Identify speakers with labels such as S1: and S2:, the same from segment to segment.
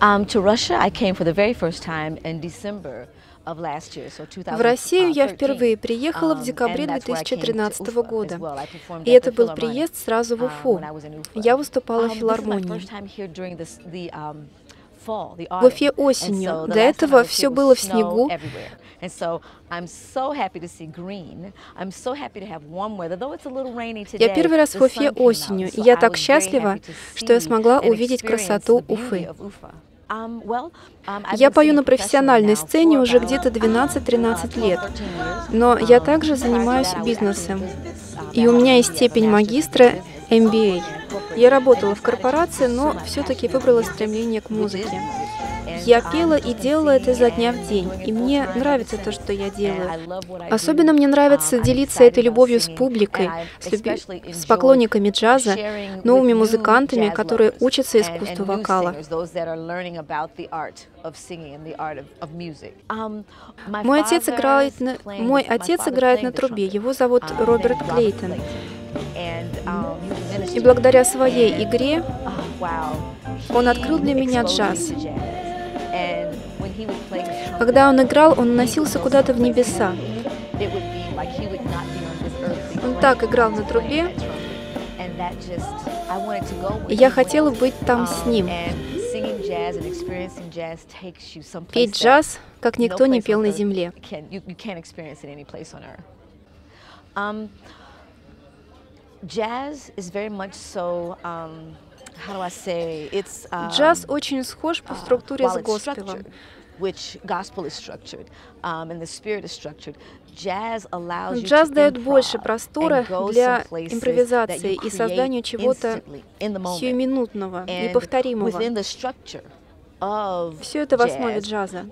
S1: Um, to Russia, I came for the very first time in December
S2: В Россию я
S1: 2013.
S2: впервые приехала в
S1: Um,
S2: декабре
S1: and that's where I came to
S2: 2013
S1: Ufa as
S2: года. И это был приезд сразу в
S1: uh,
S2: Уфу. Я выступала в
S1: Um,
S2: филармонии.
S1: um,
S2: В Уфе осенью. До этого все было в снегу. Я первый раз в Уфе осенью, и я так счастлива, что я смогла увидеть красоту Уфы.
S1: Um, um,
S2: Я пою на профессиональной сцене уже где-то
S1: uh,
S2: 12-13 лет,
S1: 12, 13 years.
S2: но я
S1: Um,
S2: также занимаюсь бизнесом,
S1: uh,
S2: и у меня есть степень магистра MBA. Я работала в корпорации, но все-таки выбрала стремление к музыке. Я пела и делала это изо дня в день, и мне нравится то, что я делаю. Особенно мне нравится делиться этой любовью с публикой, с, люби- с поклонниками джаза, новыми музыкантами, которые учатся искусству вокала. Мой отец играет на, мой отец играет на трубе, его зовут Роберт Клейтон. И благодаря своей игре он открыл для меня джаз. Когда он играл, он носился куда-то в небеса. Он так играл на трубе, и я хотела быть там с ним. Петь джаз, как никто не пел на земле.
S1: Um, um,
S2: Джаз очень схож по структуре
S1: while
S2: с госпелом.
S1: Which gospel is structured, um, and the spirit is structured. Jazz allows you
S2: Джаз
S1: to
S2: дает больше простора для импровизации и созданию чего-то сиюминутного, неповторимого. Все это в основе джаза.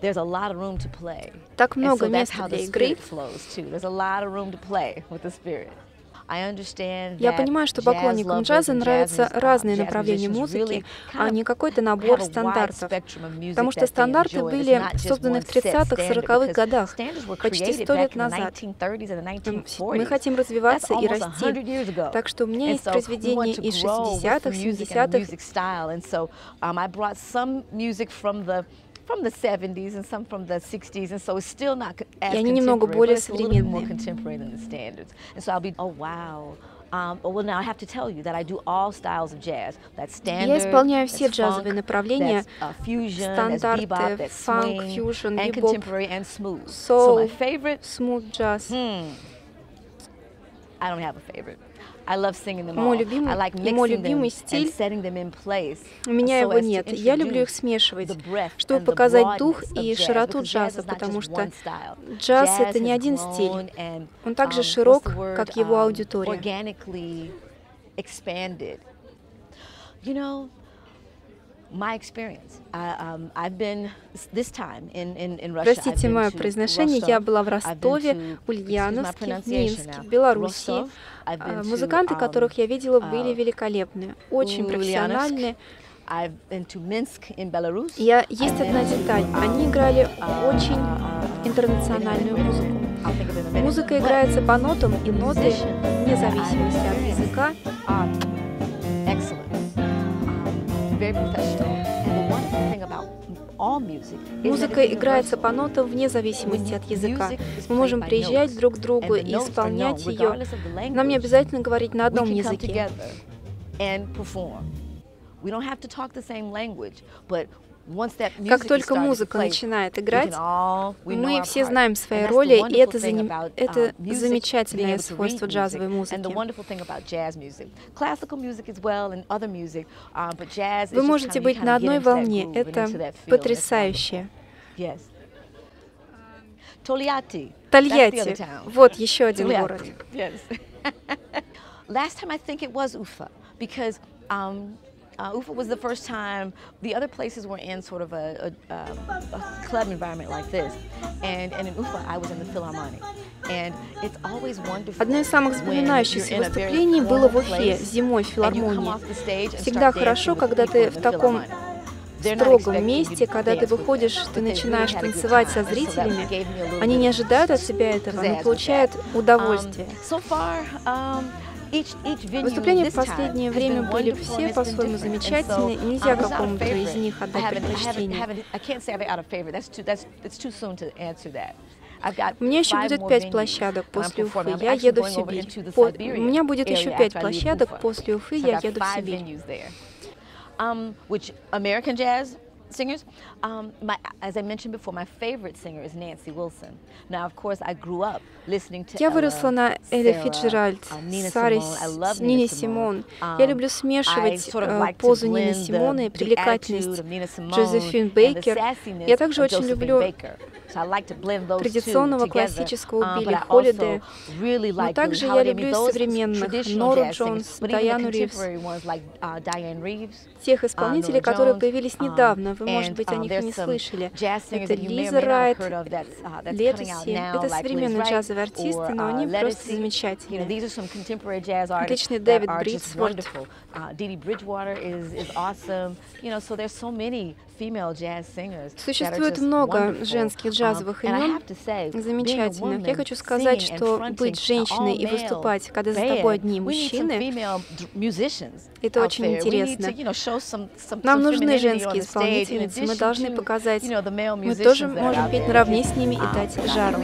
S2: Так много места для игры. Я понимаю, что поклонникам джаза нравятся
S1: uh,
S2: разные направления музыки, а не какой-то набор стандартов. Потому что стандарты были созданы в
S1: set
S2: 30-х,
S1: standard,
S2: 40-х
S1: because
S2: годах, почти сто лет назад.
S1: 1930s and the
S2: М,
S1: 1940s.
S2: Мы хотим развиваться и расти.
S1: 100 years ago.
S2: Так что у меня есть произведения из
S1: grow with
S2: 60-х,
S1: music and
S2: 70-х.
S1: music style. And so um, I brought some music from the from the 70s and some from the 60s, and so it's still not co- as
S2: они немного
S1: contemporary,
S2: более
S1: but it's a little bit more
S2: современные.
S1: contemporary than the standards. And so I'll be, oh wow. Um, well, now I have to tell you that I do all styles of jazz. That's standard,
S2: Я исполняю
S1: that's
S2: все джазовые
S1: funk,
S2: направления,
S1: that's, uh, fusion, that's
S2: стандарты,
S1: bebop, that's
S2: фанк,
S1: swing,
S2: фьюжн,
S1: and
S2: бибоп,
S1: contemporary and smooth. so
S2: soul,
S1: my favorite,
S2: смут джаз.
S1: hmm, I don't have a favorite.
S2: Мой любимый- и мой любимый стиль- У меня
S1: so
S2: его нет. Я люблю их смешивать, чтобы показать дух и широту джаза, потому что джаз это не один стиль. Он также
S1: um,
S2: широк, как его
S1: um,
S2: аудитория. Простите мое произношение, я была в Ростове, Ульяновске, Минске, Белоруссии. А, Музыканты,
S1: um,
S2: которых я видела, были
S1: uh,
S2: великолепные, очень профессиональные. Я, есть одна деталь. Они играли
S1: uh,
S2: очень
S1: uh,
S2: интернациональную музыку. Музыка играется по нотам, и ноты, вне зависимости от языка, Музыка играется по нотам вне зависимости от языка. Мы можем приезжать друг к другу и исполнять ее. Нам не обязательно говорить на одном языке. Как только музыка начинает играть, мы все знаем свои роли, и это, заним- это
S1: um,
S2: замечательное свойство джазовой музыки.
S1: um,
S2: Вы можете быть на одной волне. Это потрясающе.
S1: Тольятти.
S2: Тольятти. Вот еще один город.
S1: Last time I think it was Ufa because um, uh, Ufa was the first time. The other places were in sort of a, a, um, a club environment like this, and, and in Ufa I was in the Philharmonic, and it's always wonderful.
S2: Одно из самых запоминающихся выступлений было в Уфе зимой в филармонии. Всегда хорошо, когда ты в таком строгом месте, когда ты выходишь, ты начинаешь танцевать со зрителями. Они не ожидают от тебя этого, но получают удовольствие.
S1: Um, um,
S2: Выступления в последнее время были все по-своему замечательны, нельзя какому-то из них отдать предпочтение. У меня еще будет пять площадок после Уфы, я еду в Сибирь. По... У меня будет еще пять площадок после Уфы, я еду в Сибирь.
S1: Um, singers. Um, my, as I mentioned before, my favorite singer is Nancy Wilson. Now, of course, I grew up listening to
S2: Я выросла на Элли Фитджеральд, Саре, Нине Симон. Я люблю смешивать позу Нины Симоны и привлекательность Джозефин Бейкер. Я также очень люблю традиционного классического Билли Холидея, но также я люблю и современных Нору Джонс, Дайану Ривз, тех исполнителей, которые появились недавно, вы, может быть, о них не слышали. Это Лиза Райт, Летоси, это современные джазовые артисты, но они просто замечательные. Отличный Дэвид Бритсворт. Существует много женских джазовых имен, замечательных. Я хочу сказать, что быть женщиной и выступать, когда за тобой одни мужчины, это очень интересно. Нам нужны женские исполнительницы, мы должны показать, мы тоже можем петь наравне с ними и дать жару.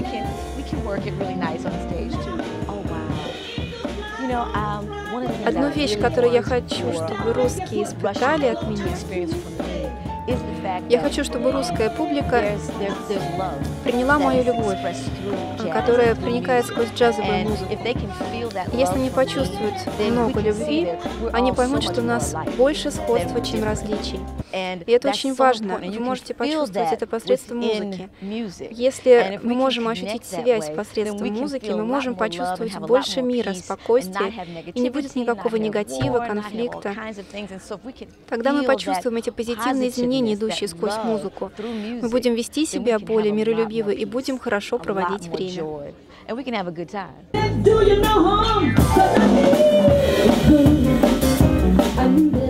S2: Одну вещь, которую я хочу, чтобы русские испытали от меня, я хочу, чтобы русская публика приняла мою любовь, которая проникает сквозь джазовую музыку. Если они почувствуют много любви, они поймут, что у нас больше сходства, чем различий. И это очень важно. Вы можете почувствовать это посредством музыки. Если мы можем ощутить связь посредством музыки, мы можем почувствовать больше мира, спокойствия, и не будет никакого негатива, конфликта. Тогда мы почувствуем эти позитивные изменения, идущие сквозь музыку. Мы будем вести себя более миролюбиво и будем хорошо проводить время.
S1: Do you know home?